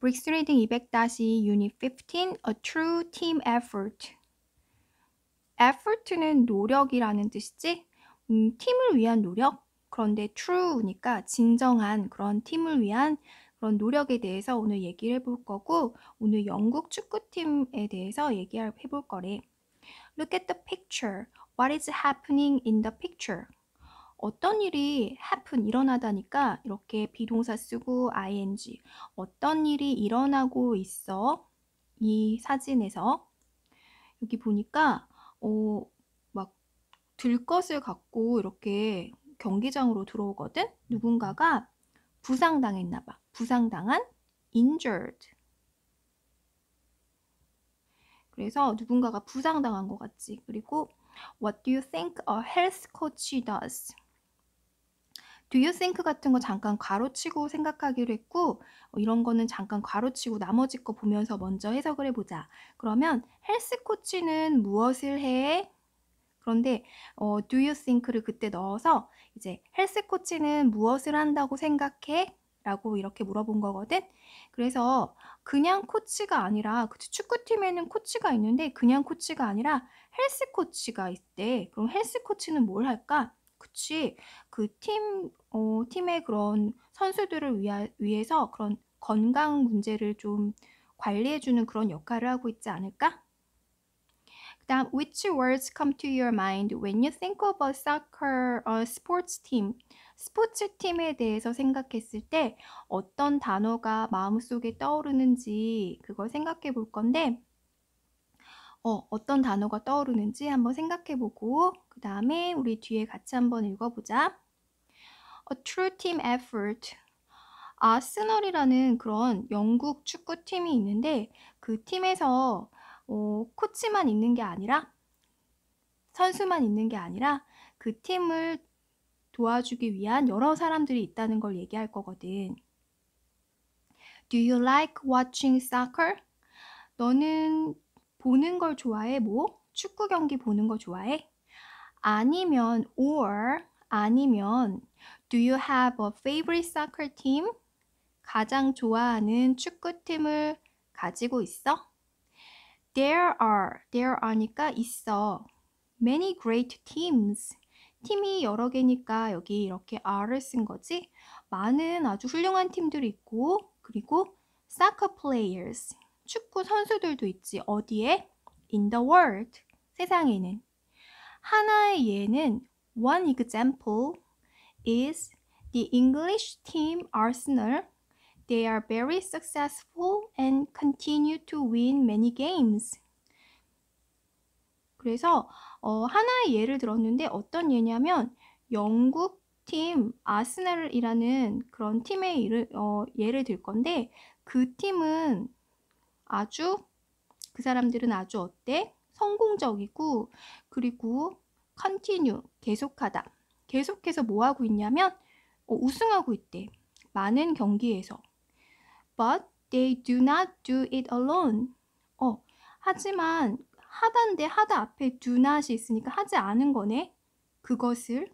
Bricks Reading 200- 유닛 15 A true team effort effort는 노력이라는 뜻이지? 음, 팀을 위한 노력? 그런데 true니까 진정한 그런 팀을 위한 그런 노력에 대해서 오늘 얘기를 해볼 거고 오늘 영국 축구팀에 대해서 얘기해 볼 거래. Look at the picture. What is happening in the picture? 어떤 일이 happen 일어나다니까 이렇게 비동사 쓰고 ing 어떤 일이 일어나고 있어? 이 사진에서. 여기 보니까 어, 막 들 것을 갖고 이렇게 경기장으로 들어오거든? 누군가가 부상당했나 봐. 부상당한 injured. 그래서 누군가가 부상당한 것 같지. 그리고 what do you think a health coach does do you think 같은 거 잠깐 괄호치고 생각하기로 했고 어, 이런 거는 잠깐 괄호치고 나머지 거 보면서 먼저 해석을 해보자. 그러면 헬스 코치는 무엇을 해? 그런데 어, do you think를 그때 넣어서 이제 헬스 코치는 무엇을 한다고 생각해? 라고 이렇게 물어본 거거든. 그래서 그냥 코치가 아니라 그치, 축구팀에는 코치가 있는데 그냥 코치가 아니라 헬스 코치가 있대. 그럼 헬스 코치는 뭘 할까? 그치. 그 팀, 어, 팀의 그런 선수들을 위하, 위해서 그런 건강 문제를 좀 관리해주는 그런 역할을 하고 있지 않을까? 그 다음, which words come to your mind when you think of a soccer, a sports team? 스포츠 팀에 대해서 생각했을 때 어떤 단어가 마음속에 떠오르는지 그걸 생각해 볼 건데, 어, 어떤 단어가 떠오르는지 한번 생각해 보고 그 다음에 우리 뒤에 같이 한번 읽어보자. A true team effort. 아스널이라는 그런 영국 축구팀이 있는데 그 팀에서 어, 코치만 있는 게 아니라 선수만 있는 게 아니라 그 팀을 도와주기 위한 여러 사람들이 있다는 걸 얘기할 거거든. Do you like watching soccer? 너는 보는 걸 좋아해? 뭐? 축구 경기 보는 거 좋아해? 아니면 or 아니면 do you have a favorite soccer team? 가장 좋아하는 축구팀을 가지고 있어? There are, there are니까 있어. Many great teams. 팀이 여러 개니까 여기 이렇게 are를 쓴 거지. 많은 아주 훌륭한 팀들이 있고 그리고 soccer players. 축구 선수들도 있지. 어디에? In the world. 세상에는. 하나의 예는 one example is the English team Arsenal. They are very successful and continue to win many games. 그래서 어, 하나의 예를 들었는데 어떤 예냐면 영국 팀 아스널이라는 그런 팀의 예를, 어, 예를 들 건데 그 팀은 아주 그 사람들은 아주 어때? 성공적이고 그리고 continue 계속하다. 계속해서 뭐 하고 있냐면 어, 우승하고 있대. 많은 경기에서. But they do not do it alone. 어, 하지만 하다인데 하다 앞에 do not이 있으니까 하지 않은 거네. 그것을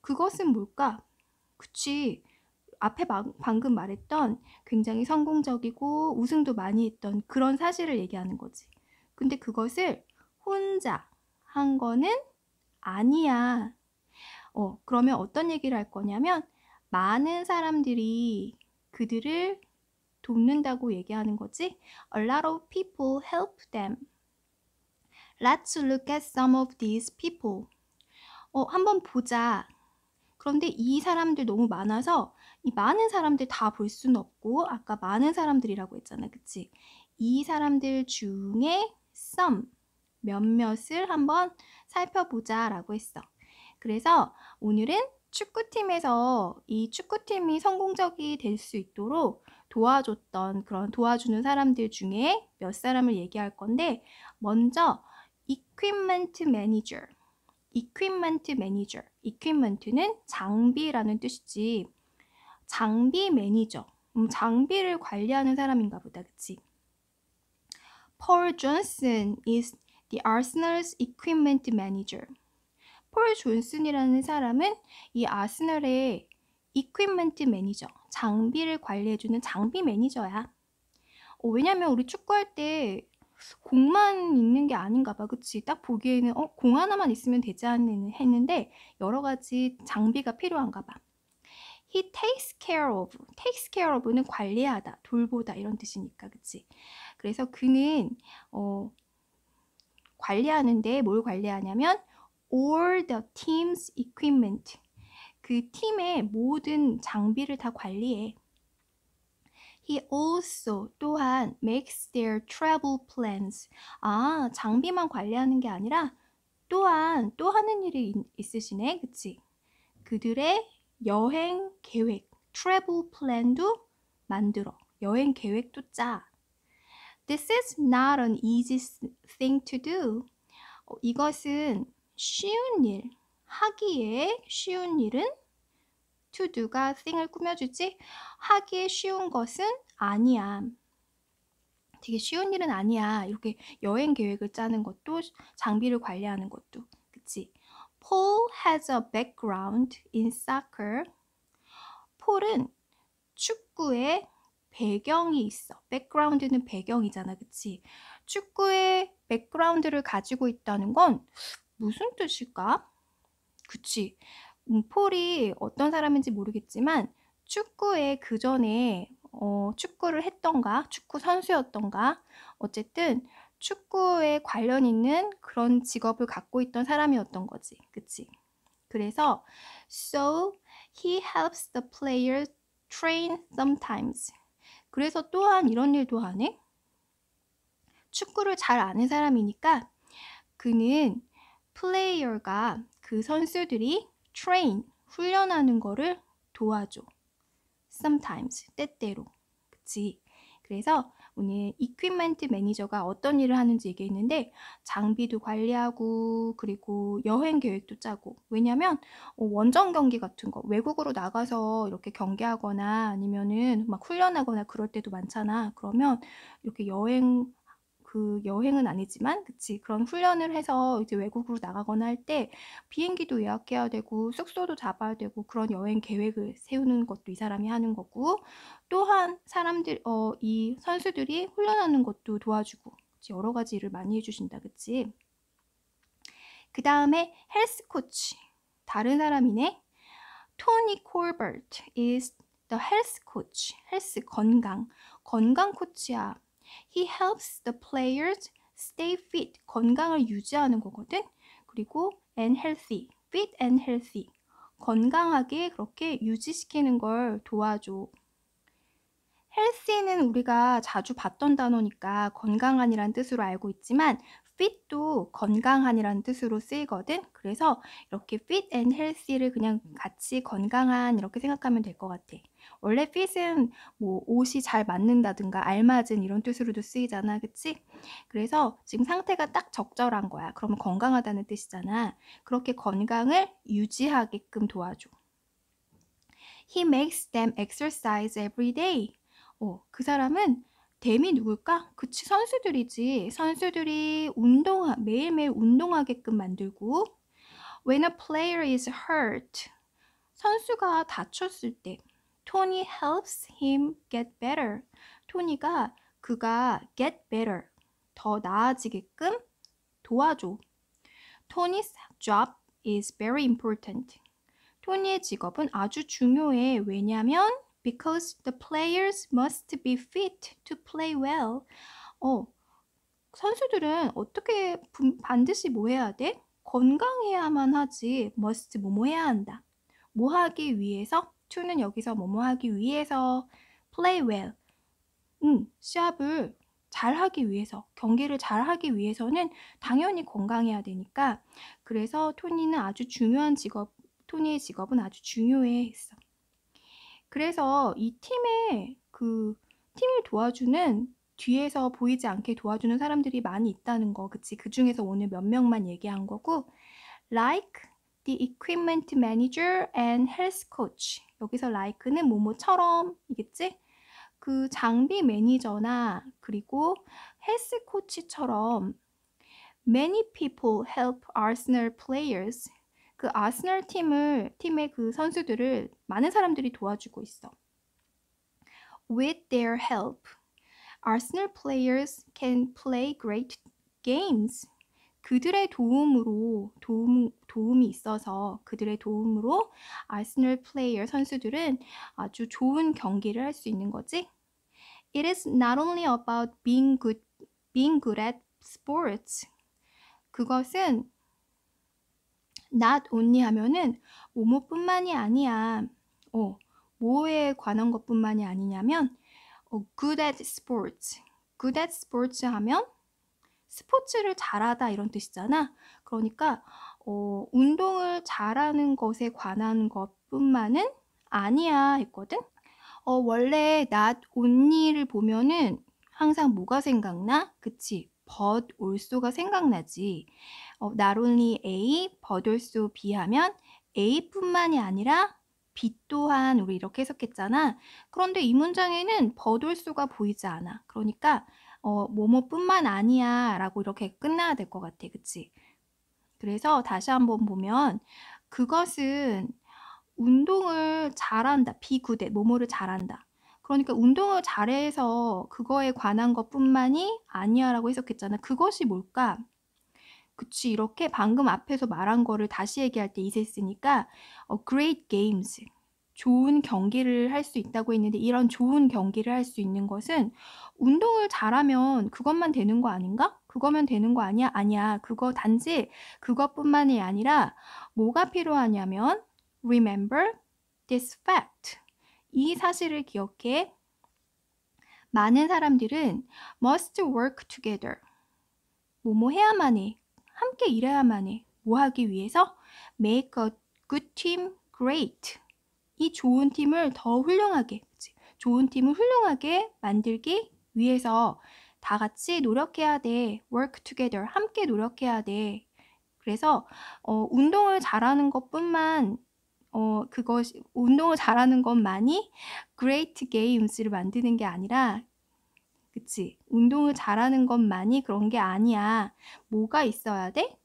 그것은 뭘까? 그치. 앞에 방금 말했던 굉장히 성공적이고 우승도 많이 했던 그런 사실을 얘기하는 거지. 근데 그것을 혼자 한 거는 아니야. 어, 그러면 어떤 얘기를 할 거냐면 많은 사람들이 그들을 돕는다고 얘기하는 거지. A lot of people help them. Let's look at some of these people. 어, 한번 보자. 그런데 이 사람들 너무 많아서 이 많은 사람들 다 볼 수는 없고 아까 많은 사람들이라고 했잖아. 그치? 이 사람들 중에 some 몇몇을 한번 살펴보자 라고 했어. 그래서 오늘은 축구팀에서 이 축구팀이 성공적이 될 수 있도록 도와줬던 그런 도와주는 사람들 중에 몇 사람을 얘기할 건데 먼저 equipment manager equipment manager. equipment는 장비라는 뜻이지. 장비 매니저. 음, 장비를 관리하는 사람인가 보다. 그치? Paul Johnson is the Arsenal's equipment manager. 폴 존슨이라는 사람은 이 아스널의 equipment 매니저, 장비를 관리해주는 장비 매니저야. 어, 왜냐면 우리 축구할 때 공만 있는 게 아닌가 봐. 그치? 딱 보기에는 어, 공 하나만 있으면 되지 않는 했는데 여러 가지 장비가 필요한가 봐. He takes care of. takes care of는 관리하다, 돌보다 이런 뜻이니까. 그치? 그래서 그는 어, 관리하는데 뭘 관리하냐면 all the team's equipment. 그 팀의 모든 장비를 다 관리해. He also 또한 makes their travel plans. 아, 장비만 관리하는 게 아니라 또한 또 하는 일이 있으시네. 그치? 그들의 여행 계획, travel plan도 만들어. 여행 계획도 짜. This is not an easy thing to do. 어, 이것은 쉬운 일, 하기에 쉬운 일은 to do가 thing을 꾸며주지 하기에 쉬운 것은 아니야. 되게 쉬운 일은 아니야. 이렇게 여행 계획을 짜는 것도 장비를 관리하는 것도 그치? Paul has a background in soccer. 폴은 축구에 배경이 있어. background는 배경이잖아. 그치? 축구의 백그라운드를 가지고 있다는 건 무슨 뜻일까? 그치? 음, 폴이 어떤 사람인지 모르겠지만 축구에 그 전에 어, 축구를 했던가, 축구 선수였던가, 어쨌든 축구에 관련 있는 그런 직업을 갖고 있던 사람이었던 거지. 그치? 그래서 so he helps the players train sometimes. 그래서 또한 이런 일도 하네. 축구를 잘 아는 사람이니까 그는 플레이어가 그 선수들이 train 훈련하는 거를 도와줘. sometimes 때때로. 그치? 그래서 오늘 equipment 매니저가 어떤 일을 하는지 얘기했는데 장비도 관리하고 그리고 여행 계획도 짜고. 왜냐면 어, 원정 경기 같은 거 외국으로 나가서 이렇게 경기하거나 아니면은 막 훈련하거나 그럴 때도 많잖아. 그러면 이렇게 여행 그 여행은 아니지만 그치 그런 훈련을 해서 이제 외국으로 나가거나 할 때 비행기도 예약해야 되고 숙소도 잡아야 되고 그런 여행 계획을 세우는 것도 이 사람이 하는 거고 또한 사람들 어 이 선수들이 훈련하는 것도 도와주고 여러 가지 일을 많이 해주신다 그치? 그 다음에 헬스 코치. 다른 사람이네. 토니 콜버트 is the health coach. 헬스 건강. 건강 코치야 He helps the players stay fit. 건강을 유지하는 거거든. 그리고 and healthy. fit and healthy. 건강하게 그렇게 유지시키는 걸 도와줘. healthy는 우리가 자주 봤던 단어니까 건강한이란 뜻으로 알고 있지만 fit도 건강한이라는 뜻으로 쓰이거든. 그래서 이렇게 fit and healthy를 그냥 같이 건강한 이렇게 생각하면 될 것 같아. 원래 fit은 뭐 옷이 잘 맞는다든가 알맞은 이런 뜻으로도 쓰이잖아. 그치? 그래서 지금 상태가 딱 적절한 거야. 그러면 건강하다는 뜻이잖아. 그렇게 건강을 유지하게끔 도와줘. He makes them exercise every day. 어, 그 사람은 댐이 누굴까? 그치 선수들이지. 선수들이 운동 매일매일 운동하게끔 만들고 When a player is hurt 선수가 다쳤을 때 토니 helps him get better. 토니가 그가 get better 더 나아지게끔 도와줘. 토니's job is very important. 토니의 직업은 아주 중요해. 왜냐면 because the players must be fit to play well. 어, 선수들은 어떻게 반드시 뭐 해야 돼? 건강해야만 하지. must 뭐뭐 해야 한다. 뭐 하기 위해서? to는 여기서 뭐뭐 하기 위해서 play well. 음, 시합을 잘 하기 위해서, 경기를 잘 하기 위해서는 당연히 건강해야 되니까 그래서 토니는 아주 중요한 직업, 토니의 직업은 아주 중요해 했어. 그래서 이 팀에 그 팀을 도와주는 뒤에서 보이지 않게 도와주는 사람들이 많이 있다는 거, 그치? 그 중에서 오늘 몇 명만 얘기한 거고, like the equipment manager and health coach. 여기서 like는 뭐뭐처럼 이겠지? 그 장비 매니저나 그리고 헬스 코치처럼 many people help Arsenal players 그 아스널 팀을 팀의 그 선수들을 많은 사람들이 도와주고 있어. With their help, Arsenal players can play great games. 그들의 도움으로 도움 도움이 있어서 그들의 도움으로 아스널 플레이어 선수들은 아주 좋은 경기를 할 수 있는 거지. It is not only about being good being good at sports. 그것은 not only 하면은 뭐뭐뿐만이 아니야. 어, 뭐에 관한 것뿐만이 아니냐면 어, good at sports. good at sports 하면 스포츠를 잘하다 이런 뜻이잖아. 그러니까 어, 운동을 잘하는 것에 관한 것뿐만은 아니야 했거든. 어, 원래 not only를 보면은 항상 뭐가 생각나? 그치? but also가 생각나지. 어, not only A, also B 하면 A뿐만이 아니라 B 또한 우리 이렇게 해석했잖아. 그런데 이 문장에는 also가 보이지 않아. 그러니까 어, 뭐뭐뿐만 아니야 라고 이렇게 끝나야 될 것 같아. 그치? 그래서 다시 한번 보면 그것은 운동을 잘한다. 비구대, 뭐뭐를 잘한다. 그러니까 운동을 잘해서 그거에 관한 것뿐만이 아니야 라고 해석했잖아. 그것이 뭘까? 그치, 이렇게 방금 앞에서 말한 거를 다시 얘기할 때 이세 쓰니까 어, great games. 좋은 경기를 할 수 있다고 했는데 이런 좋은 경기를 할 수 있는 것은 운동을 잘하면 그것만 되는 거 아닌가? 그거면 되는 거 아니야? 아니야. 그거 단지 그것뿐만이 아니라 뭐가 필요하냐면 remember this fact. 이 사실을 기억해. 많은 사람들은 must work together. 뭐뭐 해야만 해. 함께 일해야만 해. 뭐 하기 위해서? make a good team great. 이 좋은 팀을 더 훌륭하게, 그치? 좋은 팀을 훌륭하게 만들기 위해서 다 같이 노력해야 돼. work together. 함께 노력해야 돼. 그래서 어, 운동을 잘하는 것뿐만 어, 그것이 운동을 잘하는 것만이 great games를 만드는 게 아니라 그치? 운동을 잘하는 것만이 그런 게 아니야. 뭐가 있어야 돼?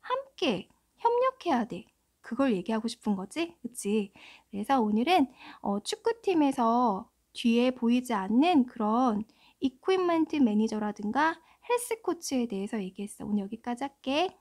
함께 협력해야 돼. 그걸 얘기하고 싶은 거지? 그치? 그래서 오늘은 어, 축구팀에서 뒤에 보이지 않는 그런 이퀴먼트 매니저라든가 헬스 코치에 대해서 얘기했어. 오늘 여기까지 할게.